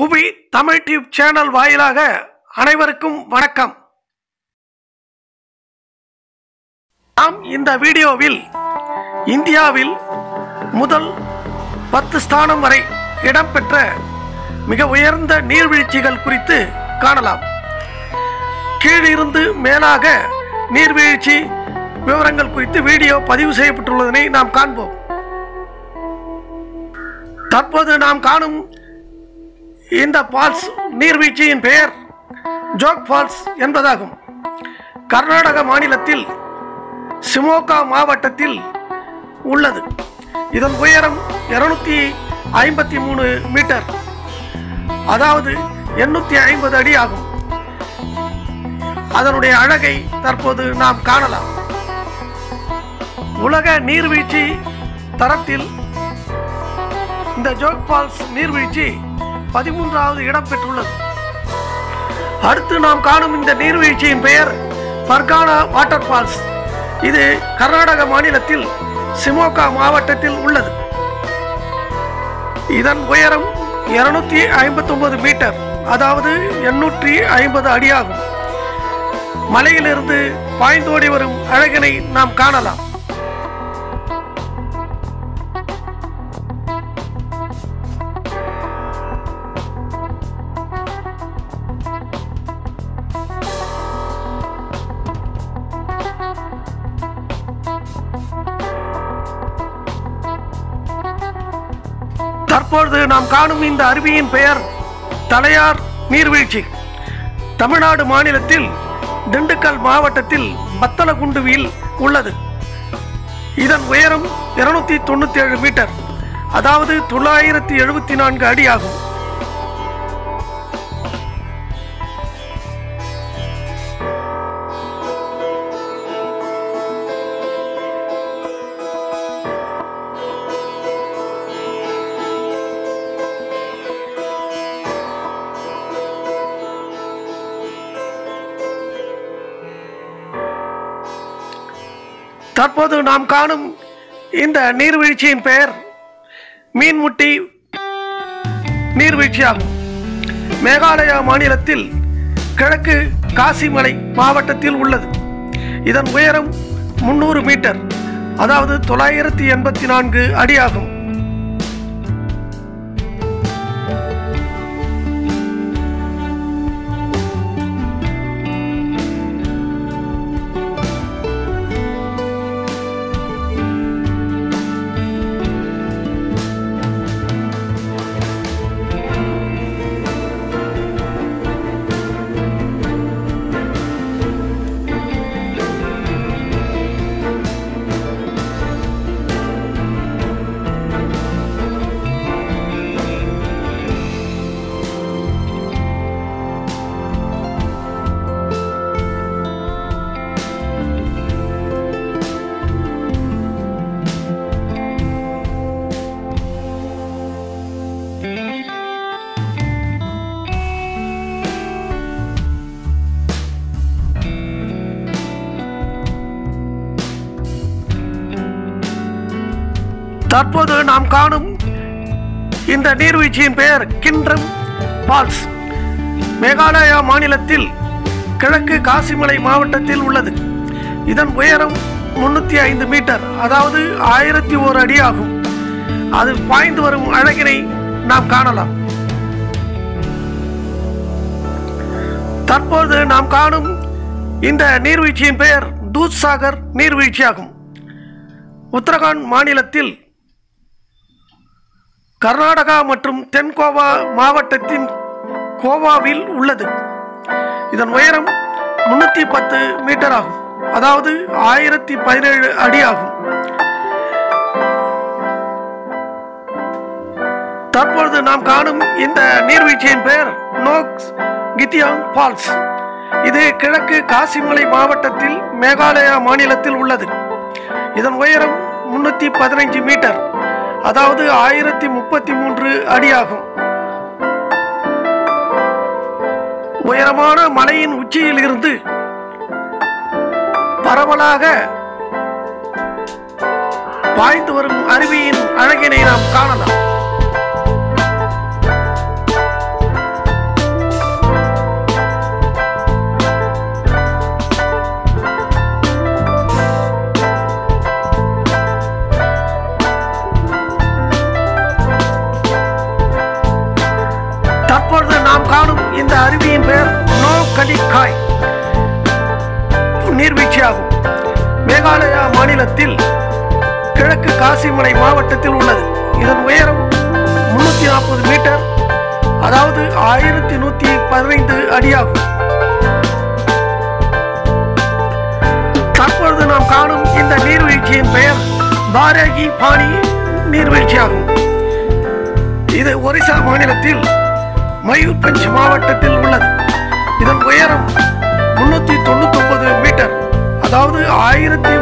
புவி Tamil tube channel வாயிலாக அனைவருக்கும் வணக்கம். நாம் இந்த வீடியோவில் இந்தியாவில் முதல் பத்து ஸ்தானம் வரை இடம்பெற்ற மிக உயர்ந்த நீர்வீழ்ச்சிகள் குறித்து காணலாம். கீழிருந்து மேலாக நீர்வீழ்ச்சி விவரங்கள் குறித்து வீடியோ பதிவு செய்யப்பட்டுள்ளதனை நாம் காண்போம். தற்போது நாம் காணும் இந்த ஃபால்ஸ் நீர்வீழ்ச்சியின் பெயர் ஜோக் ஃபால்ஸ் என்பதாகும். கர்நாடக மாநிலத்தில் சிமோகா மாவட்டத்தில் உள்ளது. இதன் உயரம் இருநூத்தி ஐம்பத்தி மூணு மீட்டர். அதாவது எண்ணூத்தி ஐம்பது அடி ஆகும். அதனுடைய அழகை தற்போது நாம் காணலாம். உலக நீர்வீழ்ச்சி தரத்தில் இந்த ஜோக் ஃபால்ஸ் நீர்வீழ்ச்சி பதிமூன்றாவது இடம் பெற்றுள்ளது. அடுத்து நாம் காணும் இந்த நீர்வீழ்ச்சியின் பெயர் பர்கானா வாட்டர் ஃபால்ஸ். இது கர்நாடக மாநிலத்தில் சிமோகா மாவட்டத்தில் உள்ளது. இதன் உயரம் இருநூத்தி ஐம்பத்தொன்பது மீட்டர் அதாவது எண்ணூற்றி ஐம்பது அடியாகும் மலையிலிருந்து பாய்ந்தோடி வரும் அழகினை நாம் காணலாம். அப்பொழுது நாம் காணும் இந்த அருவியின் பெயர் தலையார் நீர்வீழ்ச்சி. தமிழ்நாடு மாநிலத்தில் திண்டுக்கல் மாவட்டத்தில் பத்தலகுண்டுவில் உள்ளது. இதன் உயரம் இருநூத்தி தொண்ணூத்தி ஏழு மீட்டர். அதாவது தொள்ளாயிரத்தி எழுபத்தி நான்கு அடி ஆகும். தற்போது நாம் காணும் இந்த நீர்வீழ்ச்சியின் பெயர் மீன்முட்டி நீர்வீழ்ச்சியாகும். மேகாலயா மாநிலத்தில் கிழக்கு காசிமலை மாவட்டத்தில் உள்ளது. இதன் உயரம் முன்னூறு மீட்டர் அதாவது தொள்ளாயிரத்தி எண்பத்தி நான்கு அடியாகும். தற்போது நாம் காணும் இந்த நீர்வீழ்ச்சியின் பெயர் கிண்டம் ஃபால்ஸ். மேகாலயா மாநிலத்தில் கிழக்கு காசிமலை மாவட்டத்தில் உள்ளது. இதன் உயரம் முன்னூற்றி ஐந்து மீட்டர் அதாவது ஆயிரத்தி ஓர் அடி ஆகும். அது பாய்ந்து வரும் அழகினை நாம் காணலாம். தற்போது நாம் காணும் இந்த நீர்வீழ்ச்சியின் பெயர் தூத்சாகர் நீர்வீழ்ச்சியாகும். உத்தரகாண்ட் மாநிலத்தில் கர்நாடகா மற்றும் தென்கோவா மாவட்டத்தின் கோவாவில் உள்ளது. இதன் உயரம் முன்னூற்றி பத்து மீட்டர் ஆகும். அதாவது ஆயிரத்தி பதினேழு அடி ஆகும். தற்பொழுது நாம் காணும் இந்த நீர்வீழ்ச்சியின் பெயர் நோக்ஸ் கித்தியாங் ஃபால்ஸ். இது கிழக்கு காசிமலை மாவட்டத்தில் மேகாலயா மாநிலத்தில் உள்ளது. இதன் உயரம் முன்னூற்றி பதினைஞ்சு மீட்டர். அதாவது ஆயிரத்தி முப்பத்தி மூன்று அடியாகும். உயரமான மலையின் உச்சியில் இருந்து பரவலாக பாய்ந்து வரும் அருவியின் அழகினை நாம் காணலாம். கலிகாய் நீர்வீழ்ச்சியாகும் மேகாலயா மாநிலத்தில் கிழக்கு காசிமலை மாவட்டத்தில் உள்ளது. இதன் உயரம் முன்னூத்தி நாற்பது மீட்டர். அதாவது ஆயிரத்தி நூத்தி பதினைந்து அடியாகும். தற்பொழுது நாம் காணும் இந்த நீர்வீழ்ச்சியின் பெயர் பாரகி பாணி நீர்வீழ்ச்சியாகும். இது ஒரிசா மாநிலத்தில் மயூர்பஞ்ச் மாவட்டத்தில் உள்ளது. உயரம் முன்னூத்தி தொண்ணூத்தி ஒன்பது மீட்டர். அதாவது ஆயிரத்தி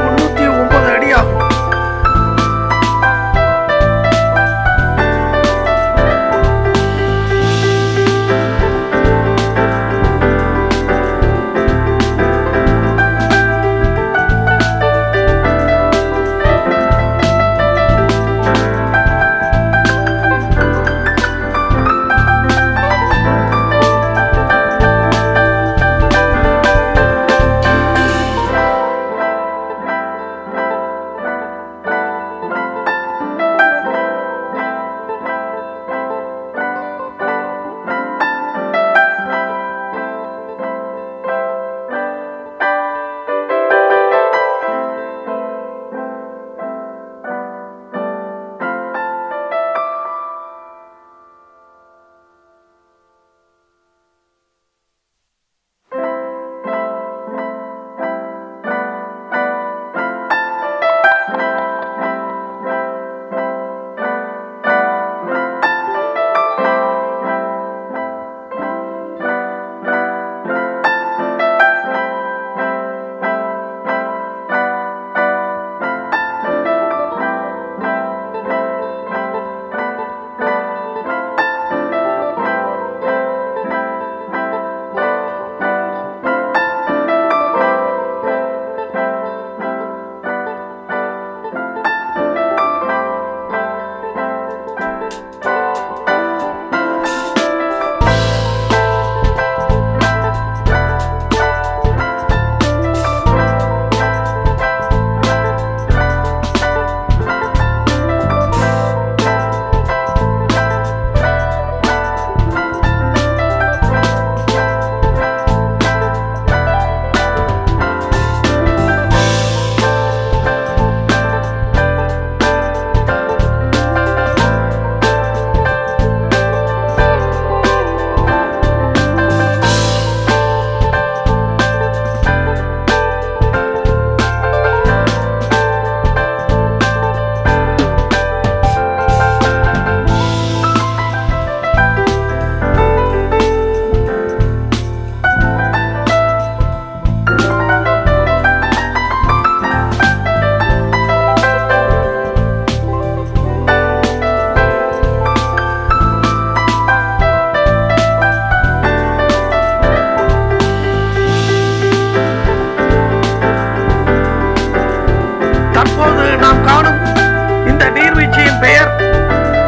பெயர்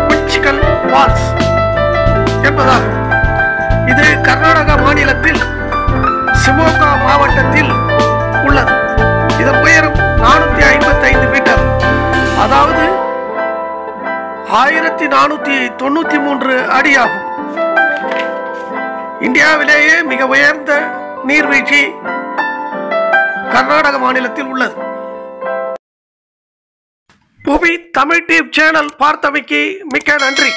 குச்சிக்கல் ஃபால்ஸ் என்பதாகும். இது கர்நாடக மாநிலத்தில் சிமோகா மாவட்டத்தில் உள்ளது. இதன் உயரம் நானூத்தி ஐம்பத்தி ஐந்து மீட்டர். அதாவது ஆயிரத்தி நானூத்தி தொண்ணூத்தி மூன்று அடியாகும். இந்தியாவிலேயே மிக உயர்ந்த நீர்வீழ்ச்சி கர்நாடக மாநிலத்தில் உள்ளது. புவி தமிழ் டியூப் சேனல் பார்த்தமைக்கு மிக்க நன்றி.